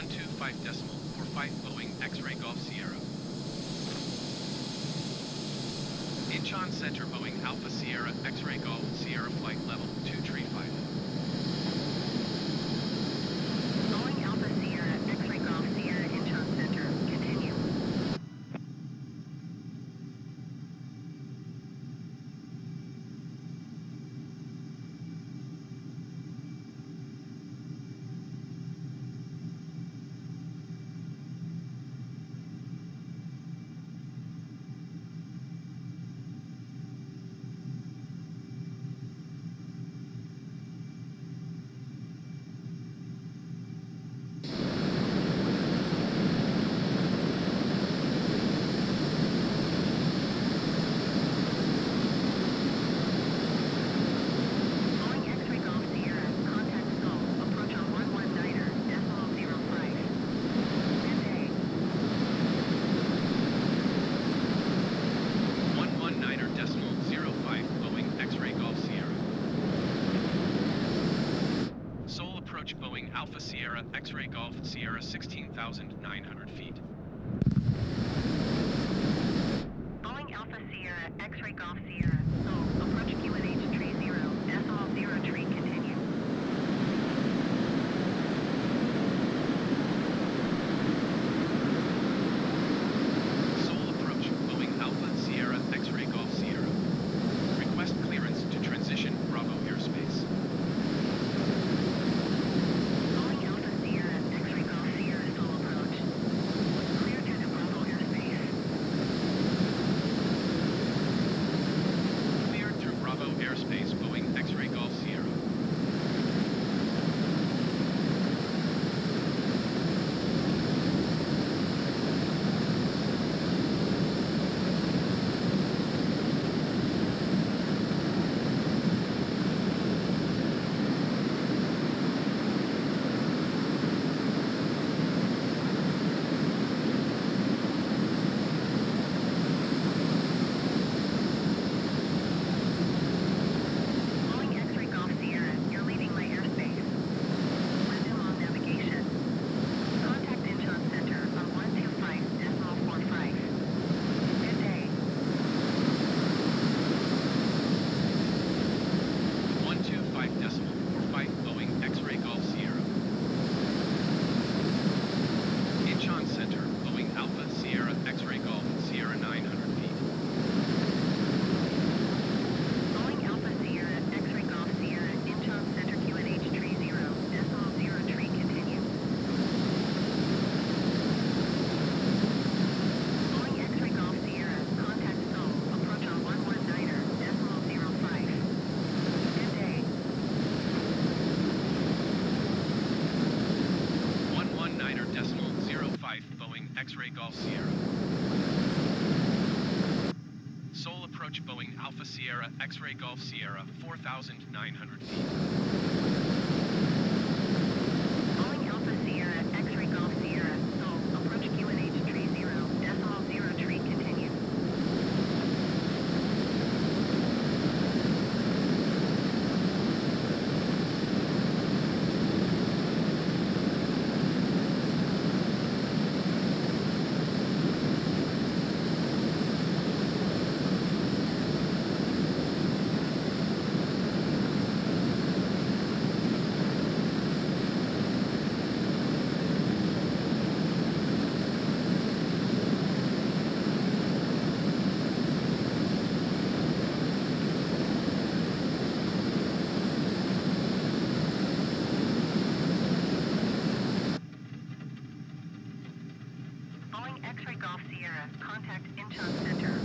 125 decimal for 5 Boeing X-ray Golf Sierra. Incheon Center Boeing Alpha Sierra X-ray Golf Sierra. Alpha Sierra, X-ray Golf, Sierra 16,900 feet. Boeing Alpha Sierra, X-ray Golf, Sierra. X-ray Golf Sierra. Seoul approach Boeing Alpha Sierra X-ray Golf Sierra 4,900 feet. address, contact Incheon Center.